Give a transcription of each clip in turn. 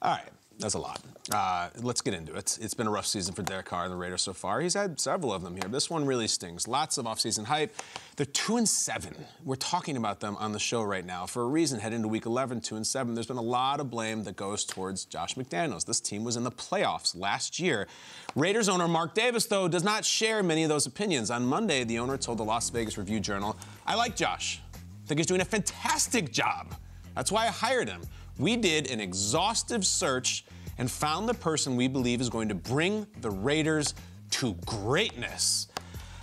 All right. That's a lot. Uh, let's get into it. It's been a rough season for Derek Carr and the Raiders so far. He's had several of them here. This one really stings. Lots of offseason hype. They're two and seven. We're talking about them on the show right now for a reason. Head into Week 11, two and seven. There's been a lot of blame that goes towards Josh McDaniels. This team was in the playoffs last year. Raiders owner Mark Davis, though, does not share many of those opinions. On Monday, the owner told the Las Vegas Review Journal, "I like Josh. I think he's doing a fantastic job. That's why I hired him." We did an exhaustive search and found the person we believe is going to bring the Raiders to greatness.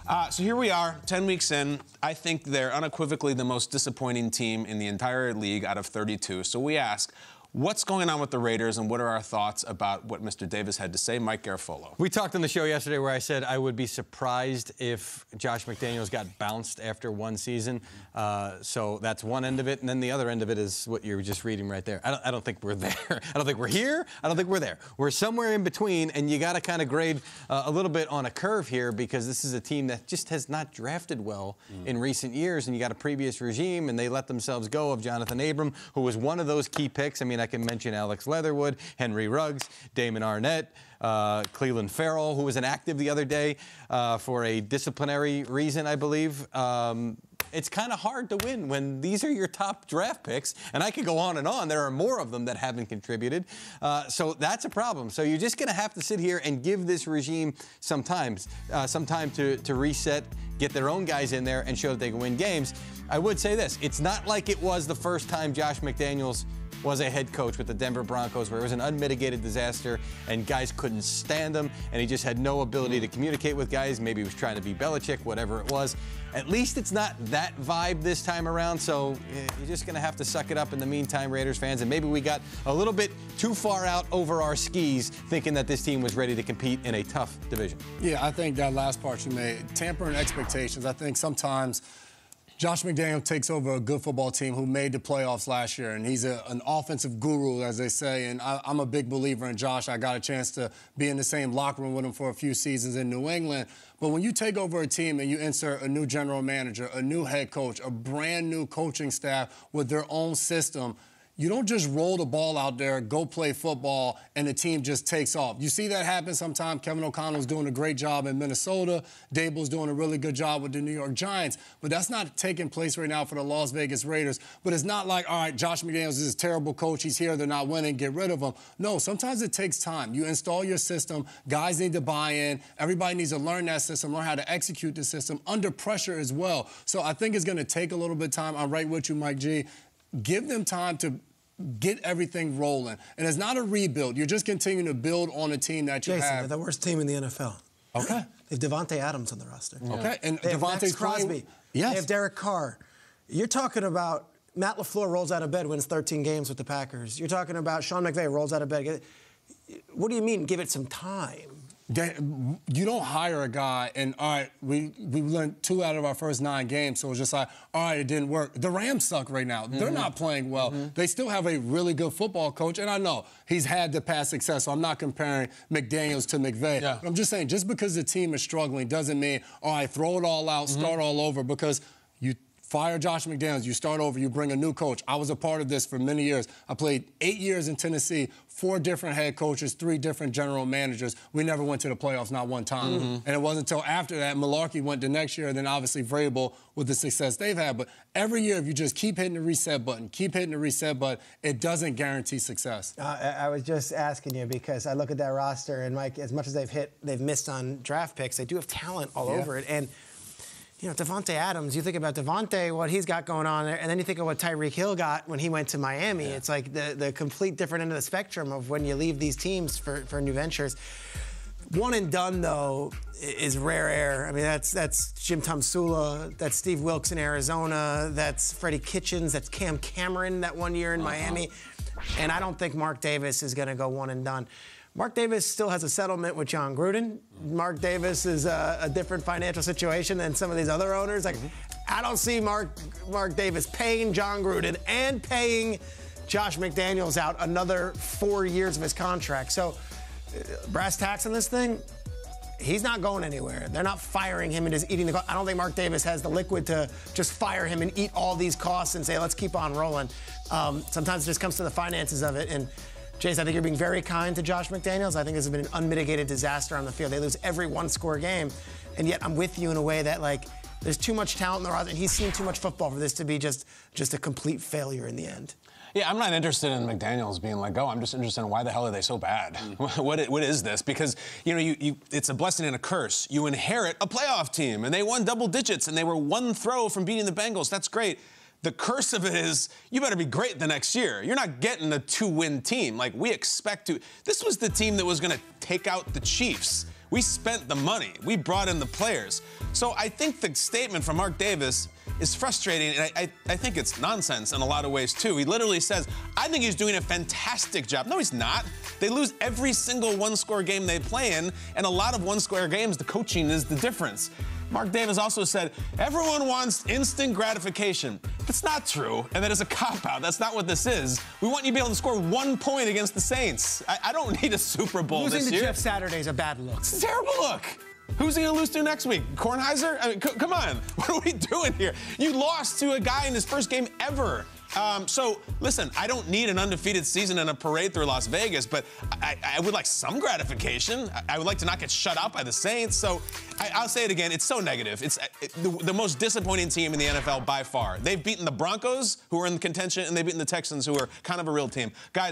Uh, so here we are, 10 weeks in. I think they're unequivocally the most disappointing team in the entire league out of 32. So we ask, What's going on with the Raiders, and what are our thoughts about what Mr. Davis had to say? Mike Garafolo. We talked on the show yesterday where I said I would be surprised if Josh McDaniels got bounced after one season. Uh, so that's one end of it, and then the other end of it is what you're just reading right there. I don't, I don't think we're there. I don't think we're here. I don't think we're there. We're somewhere in between, and you got to kind of grade uh, a little bit on a curve here because this is a team that just has not drafted well mm. in recent years, and you got a previous regime, and they let themselves go of Jonathan Abram, who was one of those key picks. I mean, I can mention Alex Leatherwood, Henry Ruggs, Damon Arnette, uh, Ferrell, who was inactive the other day uh, for a disciplinary reason, I believe. Um, it's kind of hard to win when these are your top draft picks. And I could go on and on. There are more of them that haven't contributed. Uh, so that's a problem. So you're just going to have to sit here and give this regime some time, uh, some time to, to reset, get their own guys in there, and show that they can win games. I would say this it's not like it was the first time Josh McDaniels was a head coach with the Denver Broncos where it was an unmitigated disaster and guys couldn't stand him and he just had no ability to communicate with guys. Maybe he was trying to be Belichick, whatever it was. At least it's not that vibe this time around, so eh, you're just going to have to suck it up in the meantime, Raiders fans. And maybe we got a little bit too far out over our skis thinking that this team was ready to compete in a tough division. Yeah, I think that last part you made, tampering expectations. I think sometimes – Josh McDaniel takes over a good football team who made the playoffs last year, and he's a, an offensive guru, as they say. And I, am a big believer in Josh. I got a chance to be in the same locker room with him for a few seasons in New England. But when you take over a team and you insert a new general manager, a new head coach, a brand new coaching staff with their own system, you don't just roll the ball out there, go play football, and the team just takes off. You see that happen sometimes. Kevin O'Connell's doing a great job in Minnesota. Daboll's doing a really good job with the New York Giants. But that's not taking place right now for the Las Vegas Raiders. But it's not like, all right, Josh McDaniels is a terrible coach. He's here. They're not winning. Get rid of him. No, sometimes it takes time. You install your system. Guys need to buy in. Everybody needs to learn that system, learn how to execute the system under pressure as well. So I think it's going to take a little bit of time. I'm right with you, Mike G give them time to get everything rolling. And it's not a rebuild. You're just continuing to build on a team that you Jason, have. they're the worst team in the NFL. Okay. They have Davante Adams on the roster. Yeah. Okay. And they Davante Crosby. Playing... Yes. They have Derek Carr. You're talking about Matt LaFleur rolls out of bed, wins 13 games with the Packers. You're talking about Sean McVay rolls out of bed. What do you mean, give it some time? You don't hire a guy and all right, we we learned two out of our first nine games, so it's just like all right, it didn't work. The Rams suck right now. Mm-hmm. They're not playing well. Mm-hmm. They still have a really good football coach, and I know he's had the past success. So I'm not comparing McDaniel's to McVay. Yeah. I'm just saying, just because the team is struggling doesn't mean all right, throw it all out, mm-hmm. start all over because you Fire Josh McDaniels. You start over. You bring a new coach. I was a part of this for many years. I played eight years in Tennessee, four different head coaches, three different general managers. We never went to the playoffs, not one time. Mm-hmm. And it wasn't until after that Mularkey went to next year, and then obviously Vrabel with the success they've had. But every year, if you just keep hitting the reset button, keep hitting the reset button, it doesn't guarantee success. Uh, I was just asking you because I look at that roster, and Mike, as much as they've hit, they've missed on draft picks, they do have talent all yeah. over it. And you know, Davante Adams, you think about Davante, what he's got going on there, and then you think of what Tyreek Hill got when he went to Miami. Yeah. It's like the, the complete different end of the spectrum of when you leave these teams for, for new ventures. One and done though is rare air. I mean, that's that's Jim Tomsula, that's Steve Wilks in Arizona, that's Freddie Kitchens, that's Cam Cameron that one year in uh-huh. Miami, and I don't think Mark Davis is going to go one and done. Mark Davis still has a settlement with Jon Gruden. Mark Davis is a, a different financial situation than some of these other owners. Like, I don't see Mark Mark Davis paying Jon Gruden and paying Josh McDaniels out another four years of his contract. So, uh, brass tacks on this thing. He's not going anywhere. They're not firing him and just eating the cost. I don't think Mark Davis has the liquid to just fire him and eat all these costs and say, let's keep on rolling. Um, sometimes it just comes to the finances of it. And Jason, I think you're being very kind to Josh McDaniels. I think this has been an unmitigated disaster on the field. They lose every one-score game, and yet I'm with you in a way that like there's too much talent in the roster, and he's seen too much football for this to be just just a complete failure in the end. Yeah, I'm not interested in McDaniels being like, oh, I'm just interested in why the hell are they so bad? What, what is this? Because, you know, you, you, it's a blessing and a curse. You inherit a playoff team, and they won double digits, and they were one throw from beating the Bengals. That's great. The curse of it is you better be great the next year. You're not getting a two win team. Like, we expect to. This was the team that was going to take out the Chiefs. We spent the money, we brought in the players. So I think the statement from Mark Davis is frustrating, and I, I, I, think it's nonsense in a lot of ways, too. He literally says, I think he's doing a fantastic job. No, he's not. They lose every single one score game they play in, and a lot of one score games, the coaching is the difference. Mark Davis also said, everyone wants instant gratification. That's not true, and that is a cop out. That's not what this is. We want you to be able to score one point against the Saints. I, I don't need a Super Bowl Losing this to. Jeff Saturday is a bad look. It's a terrible look. Who's he gonna lose to next week? Kornheiser? I mean, come on. What are we doing here? You lost to a guy in his first game ever. Um, so, listen, I don't need an undefeated season and a parade through Las Vegas, but I, I would like some gratification. I, I, would like to not get shut out by the Saints. So, I, will say it again. It's so negative. It's it, the, the, most disappointing team in the NFL by far. They've beaten the Broncos, who are in contention, and they've beaten the Texans, who are kind of a real team. Guys,